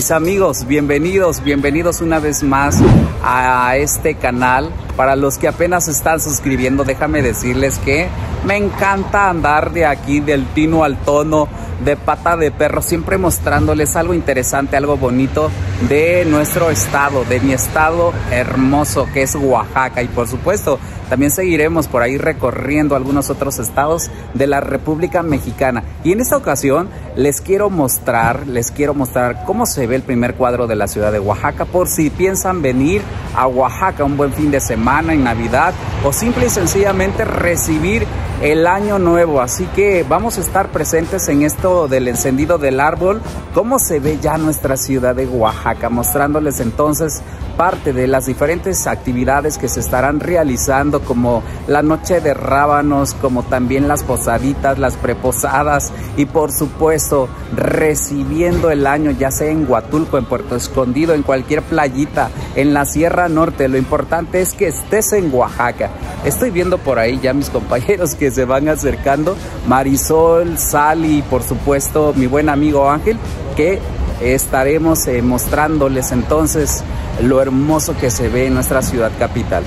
Mis amigos, bienvenidos, bienvenidos una vez más a este canal. Para los que apenas están suscribiendo, déjame decirles que me encanta andar de aquí, del tino al tono, de pata de perro, siempre mostrándoles algo interesante, algo bonito de nuestro estado, de mi estado hermoso que es Oaxaca. Y por supuesto, también seguiremos por ahí recorriendo algunos otros estados de la República Mexicana. Y en esta ocasión les quiero mostrar, les quiero mostrar cómo se ve el primer cuadro de la ciudad de Oaxaca por si piensan venir a Oaxaca un buen fin de semana en Navidad o simple y sencillamente recibir el año nuevo. Así que vamos a estar presentes en esto del encendido del árbol, cómo se ve ya nuestra ciudad de Oaxaca, mostrándoles entonces parte de las diferentes actividades que se estarán realizando como la noche de rábanos, como también las posaditas, las preposadas y por supuesto recibiendo el año ya sea en Huatulco, en Puerto Escondido, en cualquier playita, en la Sierra Norte. Lo importante es que estés en Oaxaca. Estoy viendo por ahí ya mis compañeros que se van acercando, Marisol, Sally y por supuesto mi buen amigo Ángel que estaremos eh, mostrándoles entonces lo hermoso que se ve en nuestra ciudad capital.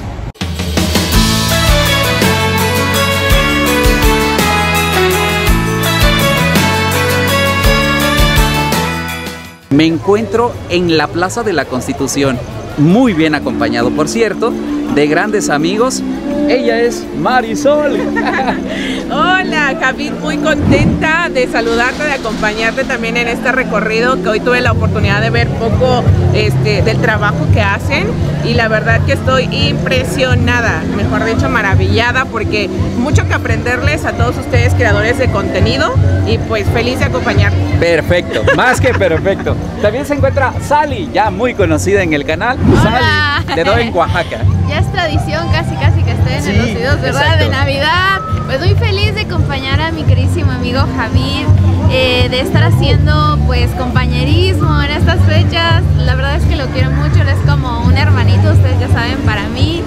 Me encuentro en la Plaza de la Constitución, muy bien acompañado, por cierto, de grandes amigos. Ella es Marisol. Hola, Javid, muy contenta de saludarte, de acompañarte también en este recorrido que hoy tuve la oportunidad de ver poco este, del trabajo que hacen y la verdad que estoy impresionada, mejor dicho maravillada porque mucho que aprenderles a todos ustedes creadores de contenido y pues feliz de acompañarte. Perfecto, más que perfecto. También se encuentra Sally, ya muy conocida en el canal. Hola. Sally, te doy en Oaxaca. Ya es tradición casi casi estén Sí, en los videos, ¿verdad? exacto. De Navidad. Pues muy feliz de acompañar a mi queridísimo amigo Javid, eh, de estar haciendo pues compañerismo en estas fechas. La verdad es que lo quiero mucho, él es como un hermanito, ustedes ya saben, para mí.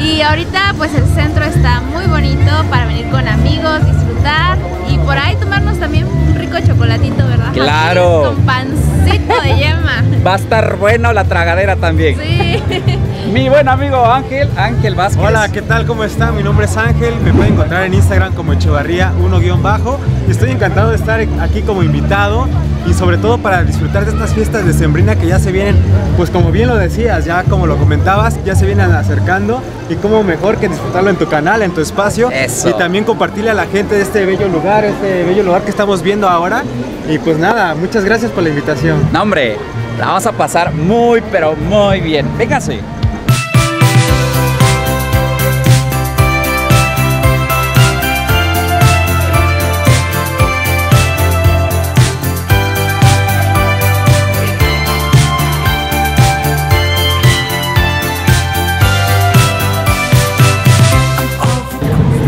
Y ahorita pues el centro está muy bonito para venir con amigos, disfrutar y por ahí tomarnos también un rico chocolatito, ¿verdad? Javid? Claro. Con pancito de yema. Va a estar bueno la tragadera también. Sí. Mi buen amigo Ángel, Ángel Vázquez. Hola, ¿qué tal? ¿Cómo están? Mi nombre es Ángel, me pueden encontrar en Instagram como Echevarría 1-bajo y estoy encantado de estar aquí como invitado y sobre todo para disfrutar de estas fiestas de Sembrina que ya se vienen, pues como bien lo decías, ya como lo comentabas, ya se vienen acercando y cómo mejor que disfrutarlo en tu canal, en tu espacio Eso. y también compartirle a la gente de este bello lugar, este bello lugar que estamos viendo ahora y pues nada, muchas gracias por la invitación. No, hombre, la vamos a pasar muy, pero muy bien. Véngase.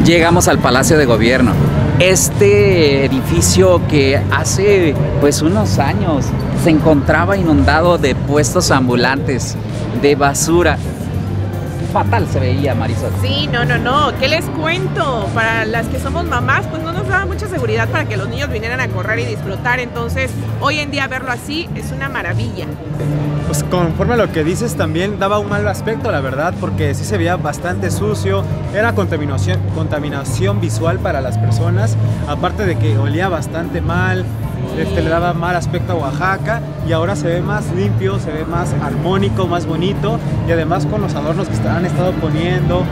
Llegamos al Palacio de Gobierno. Este edificio que hace pues unos años se encontraba inundado de puestos ambulantes, de basura. Fatal se veía, Marisol. Sí, no, no, no. ¿Qué les cuento? Para las que somos mamás, pues daba mucha seguridad para que los niños vinieran a correr y disfrutar. Entonces, hoy en día verlo así es una maravilla. Pues conforme a lo que dices también daba un mal aspecto, la verdad, porque sí se veía bastante sucio, era contaminación, contaminación visual para las personas, aparte de que olía bastante mal, este, le daba mal aspecto a Oaxaca y ahora se ve más limpio, se ve más armónico, más bonito y además con los adornos que han estado poniendo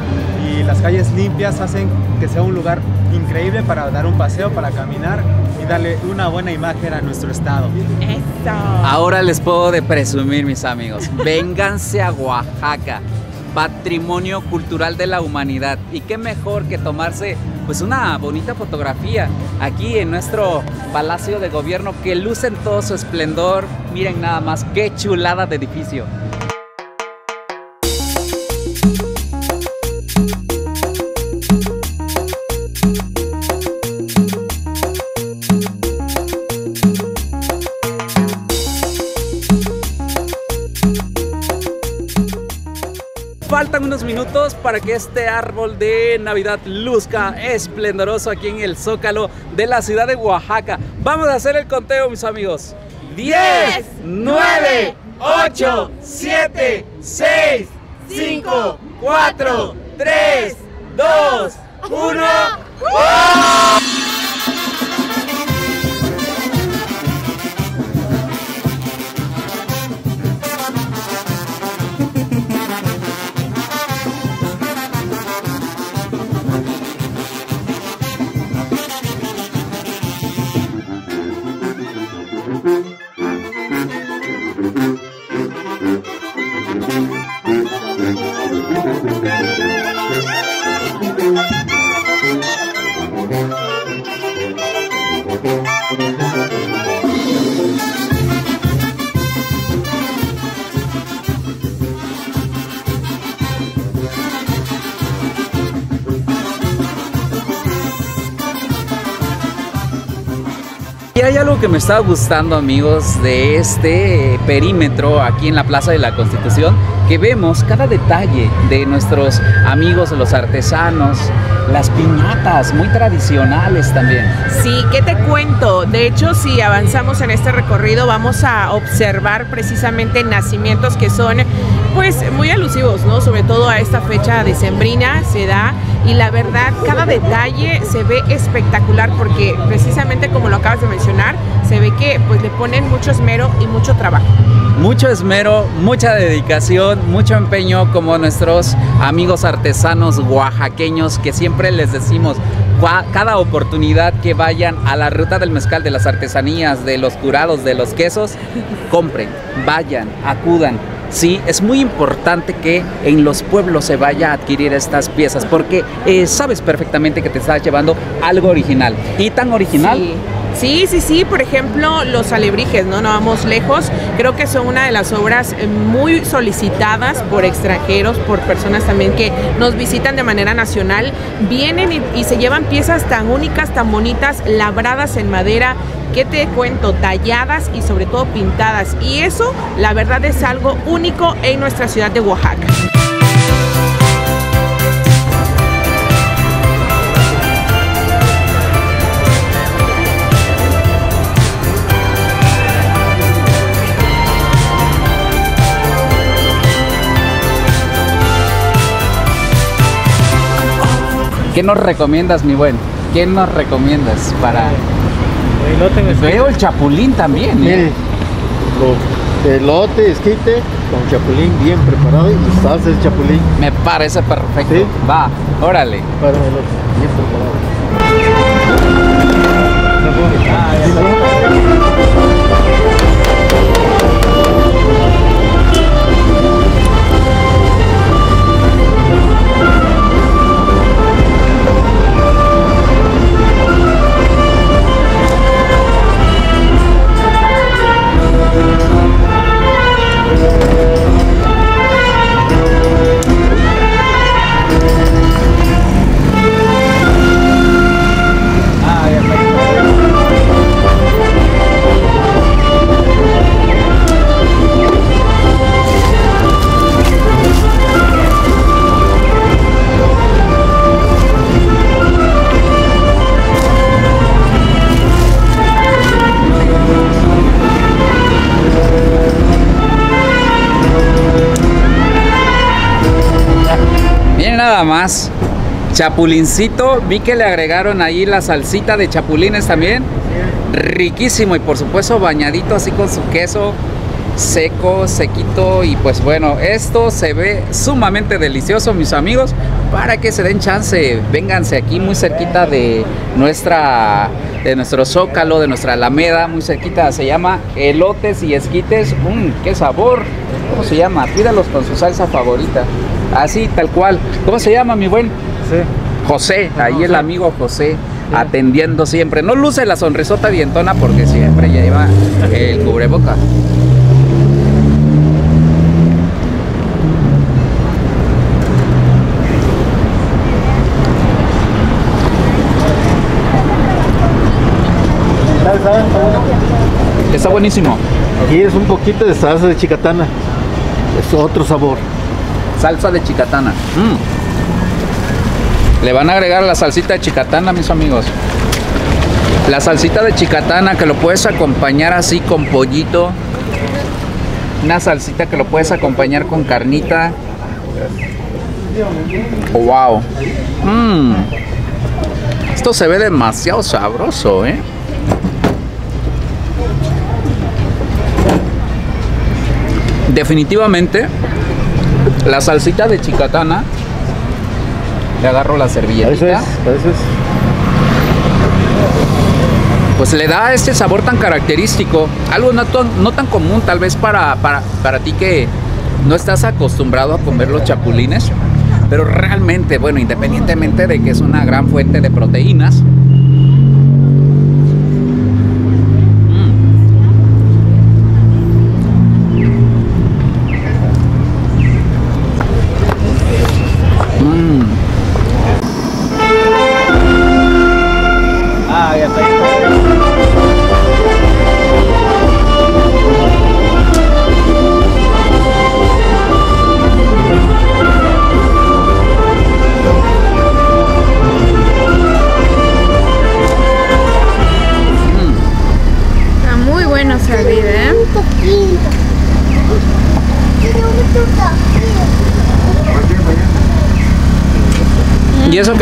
y las calles limpias hacen que sea un lugar increíble para dar un paseo, para caminar y darle una buena imagen a nuestro estado. Eso. Ahora les puedo de presumir, mis amigos. Vénganse a Oaxaca, patrimonio cultural de la humanidad. Y qué mejor que tomarse pues una bonita fotografía aquí en nuestro Palacio de Gobierno que luce en todo su esplendor. Miren nada más qué chulada de edificio. Faltan unos minutos para que este árbol de Navidad luzca esplendoroso aquí en el Zócalo de la ciudad de Oaxaca. Vamos a hacer el conteo, mis amigos. 10, 9, 8, 7, 6, 5, 4, 3, 2, 1. Y hay algo que me está gustando amigos de este perímetro aquí en la Plaza de la Constitución, que vemos cada detalle de nuestros amigos los artesanos, las piñatas muy tradicionales también. Sí, ¿qué te cuento? De hecho, si avanzamos en este recorrido vamos a observar precisamente nacimientos que son pues muy alusivos, ¿no? Sobre todo a esta fecha decembrina se da y la verdad cada detalle se ve espectacular porque precisamente como lo acabas de mencionar, se ve que pues le ponen mucho esmero y mucho trabajo. Mucho esmero, mucha dedicación, mucho empeño como nuestros amigos artesanos oaxaqueños que siempre les decimos, cada oportunidad que vayan a la ruta del mezcal, de las artesanías, de los curados, de los quesos, compren, vayan, acudan. Sí, es muy importante que en los pueblos se vaya a adquirir estas piezas porque eh, sabes perfectamente que te estás llevando algo original. Y tan original Sí. Sí, sí, sí, por ejemplo, los alebrijes, ¿no? No vamos lejos. Creo que son una de las obras eh, muy solicitadas por extranjeros, por personas también que nos visitan de manera nacional. Vienen y, se llevan piezas tan únicas, tan bonitas, labradas en madera, ¿qué te cuento? Talladas y sobre todo pintadas. Y eso, la verdad, es algo único en nuestra ciudad de Oaxaca. ¿Qué nos recomiendas, mi buen? ¿Qué nos recomiendas para...? Elote en esquite. Veo el chapulín también, ¿eh? Mire, lo- elote, esquite, con chapulín bien preparado y salsa de chapulín Me parece perfecto. Sí. Va, órale. para el elote, bien preparado. Miren nada más. Chapulincito, vi que le agregaron ahí la salsita de chapulines también. Riquísimo y por supuesto bañadito así con su queso seco, sequito y pues bueno, esto se ve sumamente delicioso mis amigos para que se den chance, vénganse aquí muy cerquita de nuestra de nuestro zócalo, de nuestra alameda, muy cerquita, se llama elotes y esquites, mmm, qué sabor, ¿cómo se llama? Pídalos con su salsa favorita, así tal cual, ¿cómo se llama mi buen? Sí. José, ahí el amigo José, atendiendo siempre. No luce la sonrisota dientona porque siempre lleva el cubreboca. ¿Sabes, sabes? Está buenísimo. Aquí es un poquito de salsa de chicatana. Es otro sabor. Salsa de chicatana. Mm. Le van a agregar la salsita de chicatana, mis amigos. La salsita de chicatana que lo puedes acompañar así con pollito. Una salsita que lo puedes acompañar con carnita. Wow. Mm. Esto se ve demasiado sabroso, ¿eh? Definitivamente, la salsita de chicatana. Le agarro la servilleta. Eso es, eso es. Pues le da este sabor tan característico. Algo no, tan- no tan común, tal vez para, para, para ti que no estás acostumbrado a comer los chapulines. Pero realmente, bueno, independientemente de que es una gran fuente de proteínas.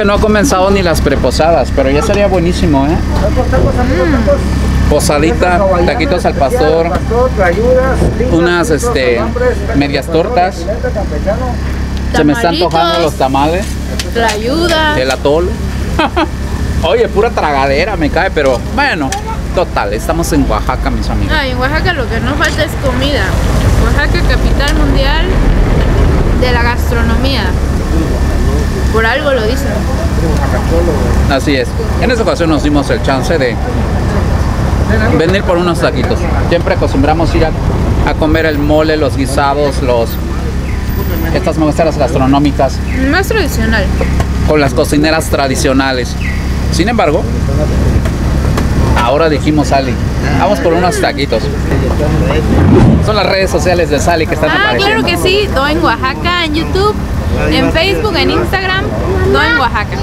Que no ha comenzado ni las preposadas, pero ya sería buenísimo, ¿eh? Posadita, taquitos al pastor, unas este medias tortas. Se me están antojando los tamales, La ayuda. el atol. Oye, pura tragadera me cae, pero bueno, total, estamos en Oaxaca, mis amigos. Ay, en Oaxaca lo que no falta es comida. Oaxaca, capital mundial de la gastronomía. Por algo lo dicen. Así es. En esta ocasión nos dimos el chance de venir por unos taquitos. Siempre acostumbramos ir a, a comer el mole, los guisados, los estas muestras gastronómicas Más tradicional. con las cocineras tradicionales. Sin embargo, ahora dijimos Sally, vamos por unos taquitos. Son las redes sociales de Sally que están Ah, apareciendo. claro que sí. Do en Oaxaca, en YouTube, en Facebook, en Instagram. Do en Oaxaca.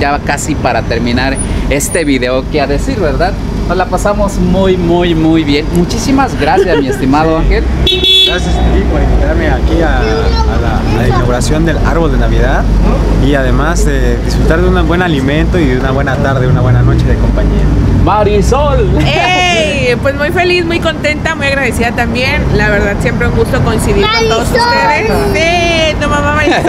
Ya casi para terminar este video, que a decir verdad, nos la pasamos muy, muy, muy bien. Muchísimas gracias, mi estimado Ángel. Gracias a ti por invitarme aquí a, a la, a la inauguración del árbol de Navidad y además de disfrutar de un buen alimento y de una buena tarde, una buena noche de compañía. Marisol. ¡Ey! Pues muy feliz, muy contenta, muy agradecida también. La verdad, siempre un gusto coincidir con todos ustedes. Sí, mamá Marisol.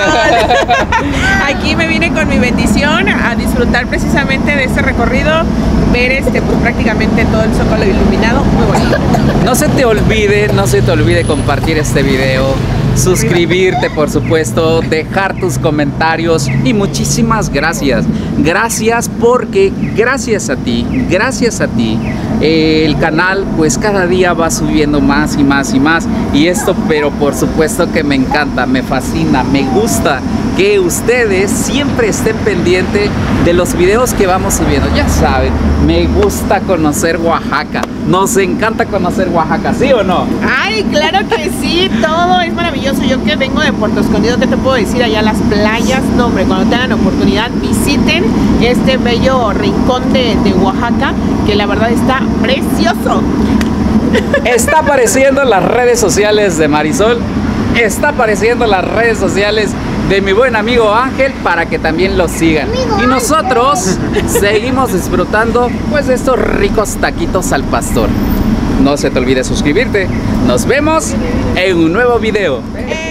Aquí me vine con mi bendición a disfrutar precisamente de este recorrido, ver este, pues prácticamente todo el zócalo iluminado. Muy bonito. No se te olvide, no se te olvide compartir este video, suscribirte por supuesto, dejar tus comentarios y muchísimas gracias. Gracias porque gracias a ti, gracias a ti, eh, el canal pues cada día va subiendo más y más y más. Y esto pero por supuesto que me encanta, me fascina, me gusta que ustedes siempre estén pendientes de los videos que vamos subiendo. Ya saben, me gusta conocer Oaxaca. Nos encanta conocer Oaxaca, ¿sí o no? Ay, claro que sí, todo es maravilloso. Yo que vengo de Puerto Escondido, ¿qué te puedo decir? Allá las playas, no hombre, cuando tengan oportunidad visiten este bello rincón de, de Oaxaca, que la verdad está precioso. Está apareciendo en las redes sociales de Marisol. Está apareciendo en las redes sociales de mi buen amigo Ángel para que también lo sigan. Y nosotros seguimos disfrutando pues de estos ricos taquitos al pastor. No se te olvide suscribirte. Nos vemos en un nuevo video. ¡Eh!